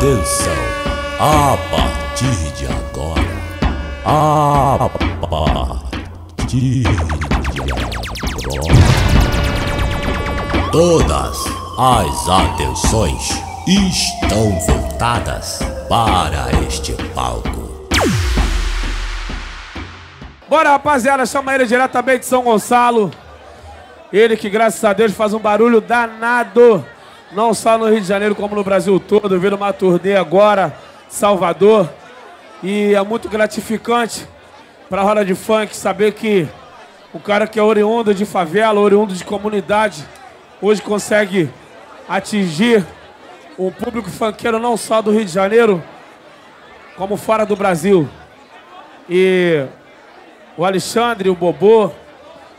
Atenção, a partir de agora, a partir de agora, todas as atenções estão voltadas para este palco. Bora, rapaziada, chama ele diretamente de São Gonçalo. Ele que, graças a Deus, faz um barulho danado. Não só no Rio de Janeiro, como no Brasil todo. Vindo uma turnê agora, Salvador. E é muito gratificante para a roda de funk saber que o cara que é oriundo de favela, oriundo de comunidade, hoje consegue atingir o público funkeiro não só do Rio de Janeiro, como fora do Brasil. E o Alexandre, o Bobô,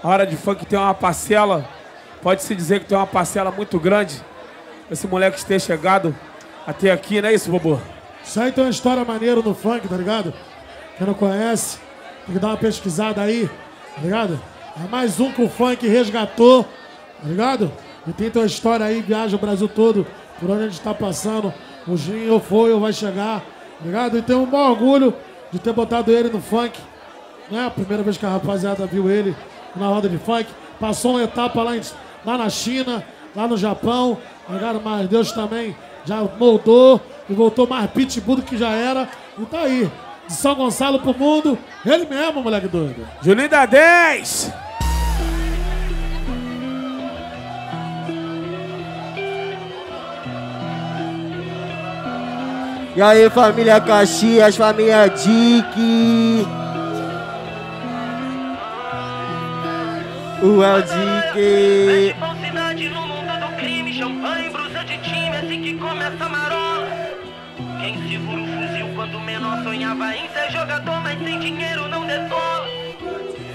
a hora de funk tem uma parcela, pode-se dizer que tem uma parcela muito grande. Esse moleque ter chegado até aqui, não é isso, Bobô? Isso aí tem uma história maneira no funk, tá ligado? Quem não conhece, tem que dar uma pesquisada aí, tá ligado? É mais um que o funk resgatou, tá ligado? E tem tua história aí, viaja o Brasil todo, por onde a gente tá passando. O Ginho foi ou vai chegar, tá ligado? E tenho um bom orgulho de ter botado ele no funk. Não é a primeira vez que a rapaziada viu ele na roda de funk. Passou uma etapa lá, em, lá na China, lá no Japão, ligado? Mas Deus também já moldou e voltou mais pitbull do que já era. E tá aí, de São Gonçalo pro mundo, ele mesmo, moleque doido. Juninho da 10! E aí, família Caxias, família Dick. O El Dick. Champanhe, brusa de time, assim que começa a marola. Quem segura o fuzil quando menor sonhava em ser jogador, mas sem dinheiro não desola.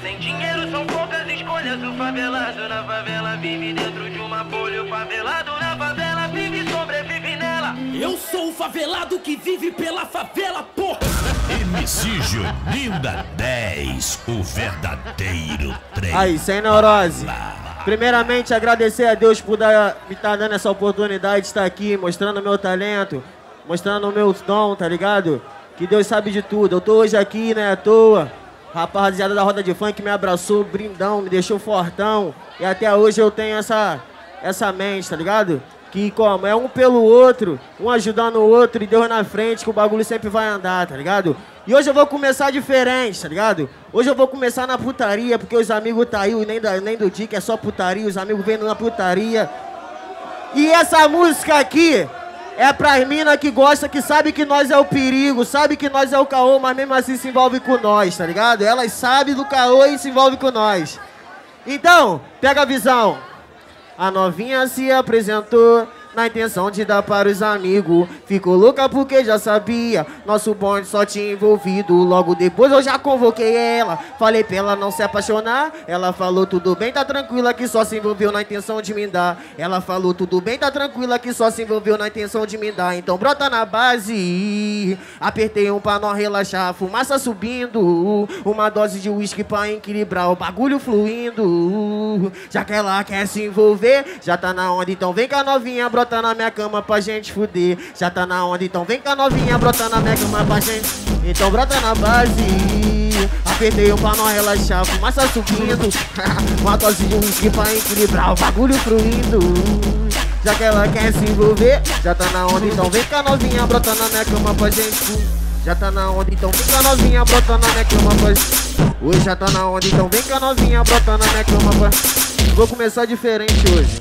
Sem dinheiro são poucas escolhas, o favelado na favela vive dentro de uma bolha, o favelado na favela vive e sobrevive nela. Eu sou o favelado que vive pela favela, porra! MC Juninho da 10, o verdadeiro trem. Aí, sem neurose. Primeiramente, agradecer a Deus por dar, me estar dando essa oportunidade de estar aqui, mostrando meu talento, mostrando o meu dom, tá ligado? Que Deus sabe de tudo. Eu tô hoje aqui, né, à toa. Rapaziada da roda de funk me abraçou, brindão, me deixou fortão. E até hoje eu tenho essa, essa mente, tá ligado? Que como? É um pelo outro, um ajudando o outro e Deus na frente, que o bagulho sempre vai andar, tá ligado? E hoje eu vou começar diferente, tá ligado? Hoje eu vou começar na putaria, porque os amigos tá aí, nem, da, nem do Dick, é só putaria, os amigos vendo na putaria. E essa música aqui é pras mina que gosta, que sabe que nós é o perigo, sabe que nós é o caô, mas mesmo assim se envolve com nós, tá ligado? Elas sabem do caô e se envolve com nós. Então, pega a visão. A novinha se apresentou na intenção de dar para os amigos. Ficou louca porque já sabia, nosso bonde só tinha envolvido. Logo depois eu já convoquei ela, falei pra ela não se apaixonar. Ela falou tudo bem, tá tranquila que só se envolveu na intenção de me dar. Ela falou tudo bem, tá tranquila que só se envolveu na intenção de me dar. Então brota na base, apertei um pra não relaxar, fumaça subindo, uma dose de uísque pra equilibrar o bagulho fluindo. Já que ela quer se envolver, já tá na onda, então vem com a novinha, brota na minha cama pra gente fuder. Já tá na onda, então vem com a novinha, brota na minha cama pra gente. Então brota na base. Apertei um pra relaxar, fumaça subindo. Uma dose de uísque pra equilibrar o bagulho fluindo. Já que ela quer se envolver, já tá na onda, então vem com a novinha, brota na minha cama pra gente. Já tá na onda, então vem com a novinha, brota na minha cama pra Hoje já tá na onda, então vem com a novinha, brota na minha cama pra Vou começar diferente hoje,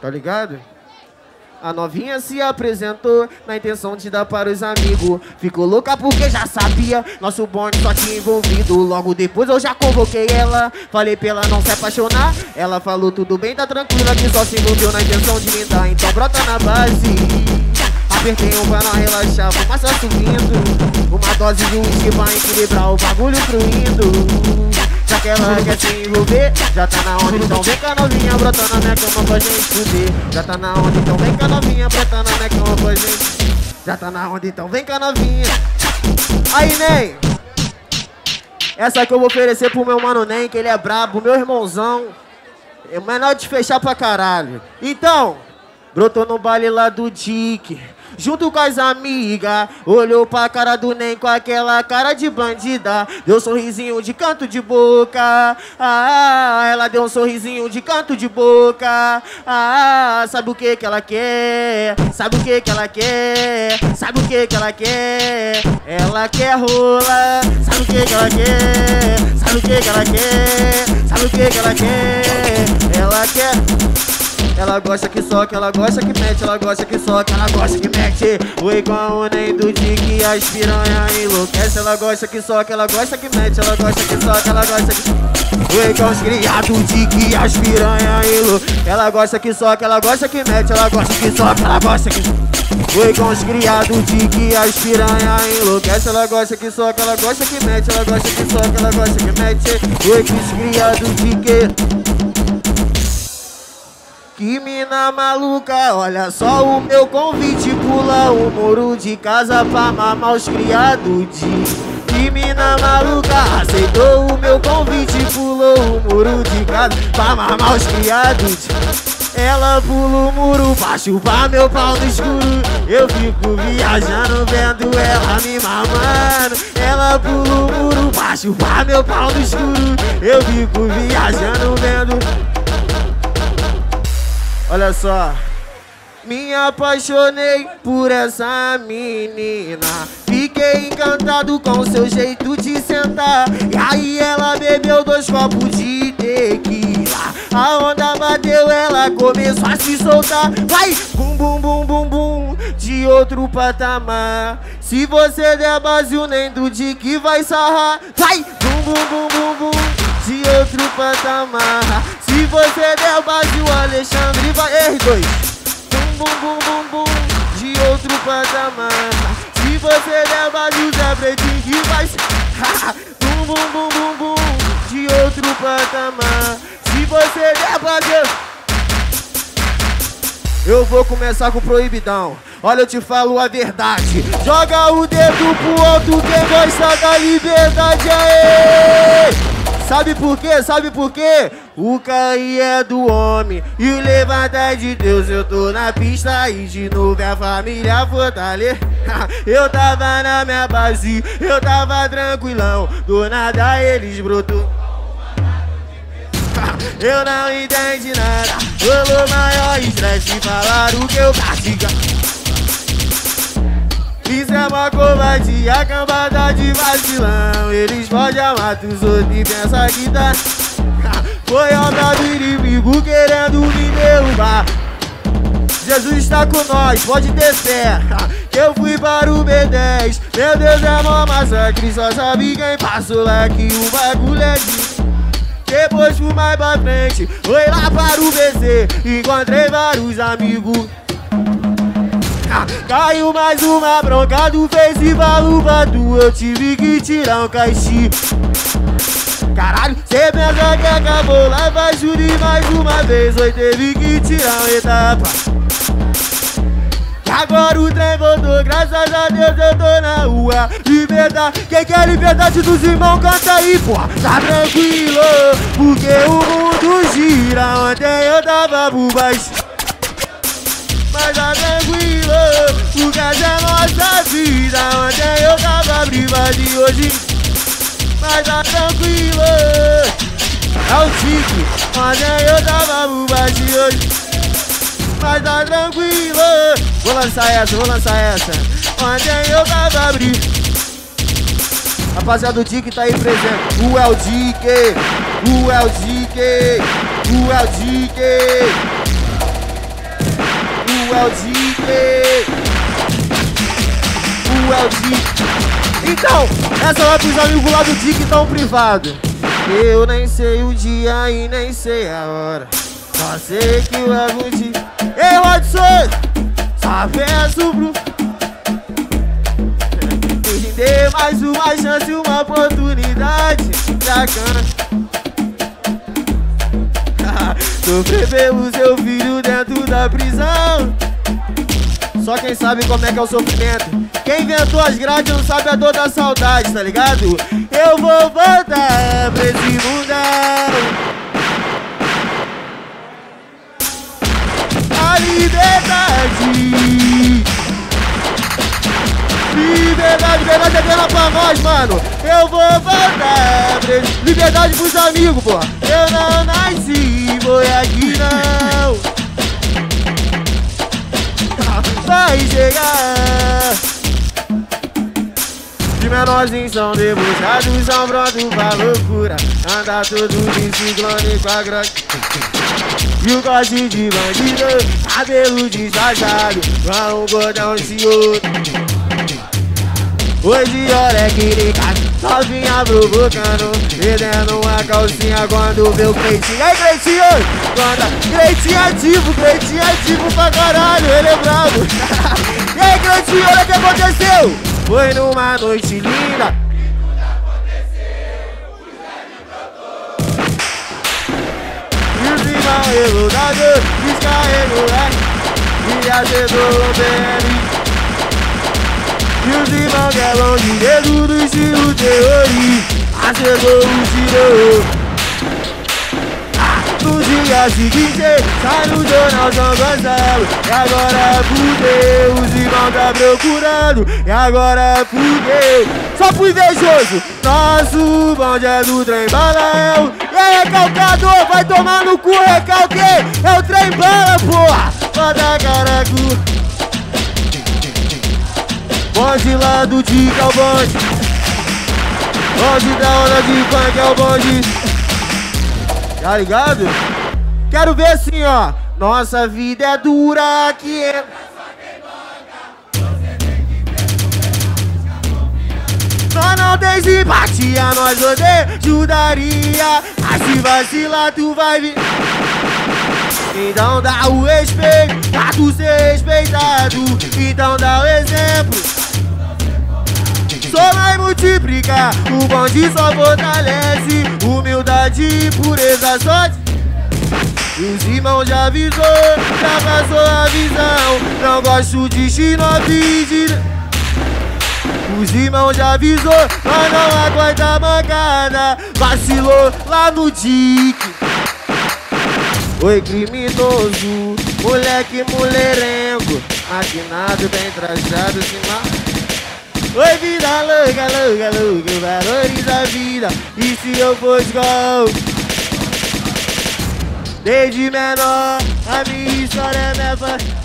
tá ligado? A novinha se apresentou na intenção de dar para os amigos. Ficou louca porque já sabia, nosso bonde só tinha envolvido. Logo depois eu já convoquei ela, falei pra ela não se apaixonar. Ela falou tudo bem, tá tranquila que só se envolveu na intenção de me dar. Então brota na base. Apertei um pra não relaxar, fumaça subindo. Uma dose de uísque pra equilibrar o bagulho fluindo. Já que ela quer se envolver, já tá na onda, então vem com a novinha, brota na minha cama pra gente fuder. Já tá na onda, então vem com a novinha, brota na minha cama pra gente. Já tá na onda, então vem com a novinha. Aí, Ney. Essa que eu vou oferecer pro meu mano Ney, que ele é brabo, meu irmãozão. É menor de fechar pra caralho. Então, brotou no baile lá do Dick. Junto com as amigas. Olhou pra cara do Nen com aquela cara de bandida. Deu um sorrisinho de canto de boca. Ah, ela deu um sorrisinho de canto de boca. Ah, sabe o que que ela quer? Sabe o que que ela quer? Sabe o que que ela quer? Ela quer rola. Sabe o que que ela quer? Sabe o que que ela quer? Sabe o que que ela quer? Ela quer ela gosta que soca, ela gosta que mete, ela gosta que soca, ela gosta que mete. O igual nem do que as piranha enlouquece. Ela gosta que soca, ela gosta que mete, ela gosta que soca, ela gosta que. O igual os criados de que as piranha enlouquece. Ela gosta que soca, ela gosta que mete, ela gosta que soca, ela gosta que. Foi com os criados de que as piranha enlouquece Ela gosta que soca, ela gosta que mete Ela gosta que soca, ela gosta que mete Foi com os criados de que que mina maluca, olha só o meu convite. Pula o muro de casa pra mamar os criados de. Que mina maluca, aceitou o meu convite. Pulou o muro de casa pra mamar os criados de. Ela pula o muro pra meu pau no escuro. Eu fico viajando vendo ela me mamando. Ela pula o muro pra meu pau no escuro. Eu fico viajando vendo Olha só. Me apaixonei por essa menina. Fiquei encantado com seu jeito de sentar. E aí ela bebeu dois copos de tequila. A onda bateu, ela começou a se soltar. Vai, bum bum bum bum bum, de outro patamar. Se você der base, nem do de que vai sarrar. Vai, bum bum bum bum bum de outro patamar. Se você der base, o Alexandre vai. R2. Bum, bum, bum, bum, bum, de outro patamar. Se você der base, o Zé Pretinho vai. bum, bum, bum, bum, bum, de outro patamar. Se você der base. Eu vou começar com proibidão. Olha, eu te falo a verdade. Joga o dedo pro alto quem gosta da liberdade. Aê! Sabe por quê? Sabe por quê? O cair é do homem e o levantar é de Deus. Eu tô na pista e de novo a família fortalecer. eu tava na minha base, eu tava tranquilão. Do nada eles brotou. Eu não entendi nada, rolou maior estresse. Falaram que eu pratica. Isso é uma covardia, cambada de vacilão. Eles podem amar os outros e pensar que tá. Foi obra do inimigo querendo me derrubar. Jesus está com nós, pode Que eu fui para o B10 Meu Deus é mó massacre Só sabe quem passou lá que o bagulho é de depois fui mais pra frente, foi lá para o BC Encontrei vários amigos Caiu mais uma bronca do festival Ubatu Eu tive que tirar um caixinho Caralho, cê pensa que acabou Lá vai Júri mais uma vez. Oi, teve que tirar uma etapa. Agora o trem voltou, graças a Deus eu tô na rua. Liberdade, quem quer liberdade dos irmãos canta aí, pô Tá tranquilo, porque o mundo gira. Ontem eu tava por baixo mas tá tranquilo Porque essa é nossa vida Ontem eu tava privado e hoje. Mas tá tranquilo É o tique Ontem eu tava por e hoje. Mas tá tranquilo Vou lançar essa, vou lançar essa Ontem eu tava privado Rapaziada, o Dick tá aí presente. O El Dick, o El Dick, o El Dick o LG. O LG. Então, essa vai pros amigos lá do Dick tão privado. Eu nem sei o dia e nem sei a hora. Só sei que eu levo de. Ei, Rodson! Só peço pro. Dê mais uma chance, uma oportunidade. Bacana. Sofrer pelo seu filho dentro da prisão. Só quem sabe como é que é o sofrimento. Quem inventou as grades não sabe a dor da saudade, tá ligado? Eu vou voltar pra esse mundão. A liberdade Liberdade, liberdade é grana pra nós, mano. Eu vou voltar. pra- Liberdade pros amigos, pô. Eu não nasci, vou aqui não. Vai chegar. De menorzinhos são debochados, são prontos pra loucura. Anda todo de ciclone com a grande. E o gosto de bandido, cabelo disfarçado, com um gordão senhor. Hoje é que cai, novinha provocando, perdendo uma calcinha quando vê o Cleitinho. Aí Cleitinho, quando Cleitinho ativo, Cleitinho ativo pra caralho, ele é bravo. e aí Cleitinho, olha o que aconteceu. Foi numa noite linda. Revoltados descarregou lá e azedou o BM. E irmãos que é longe dedo do estilo terrorista Azedou o tiro no dia seguinte, sai no jornal São Gonçalo E agora fudeu, os irmãos tá procurando. E agora fudeu Só pro invejoso. Nosso bonde é do trem balael. E aí, recalcador, vai tomar no cu, recalque. É o trem bala, porra. Bota caracu Bonde lá do Dica é o bonde Bonde da hora de funk é o bonde Tá ligado? Quero ver assim, ó. Nossa vida é dura que é. Nós não tem simpatia, nós odeia ajudaria. Mas se vacilar, tu vai vir. Então dá o respeito, pra tu ser respeitado. Então dá o exemplo. Só vai multiplicar, o bonde só fortalece. Humildade e pureza só te- Os irmãos já avisou, já passou a visão. Não gosto de xinofide Os irmãos já avisou, mas não aguenta mancada Vacilou lá no dique. Oi criminoso, moleque mulherengo. Maquinado, bem trajado, se mal Oi, vida louca, louca, louca, valoriza a vida. E se eu fosse igual? Desde menor, a minha história é minha foi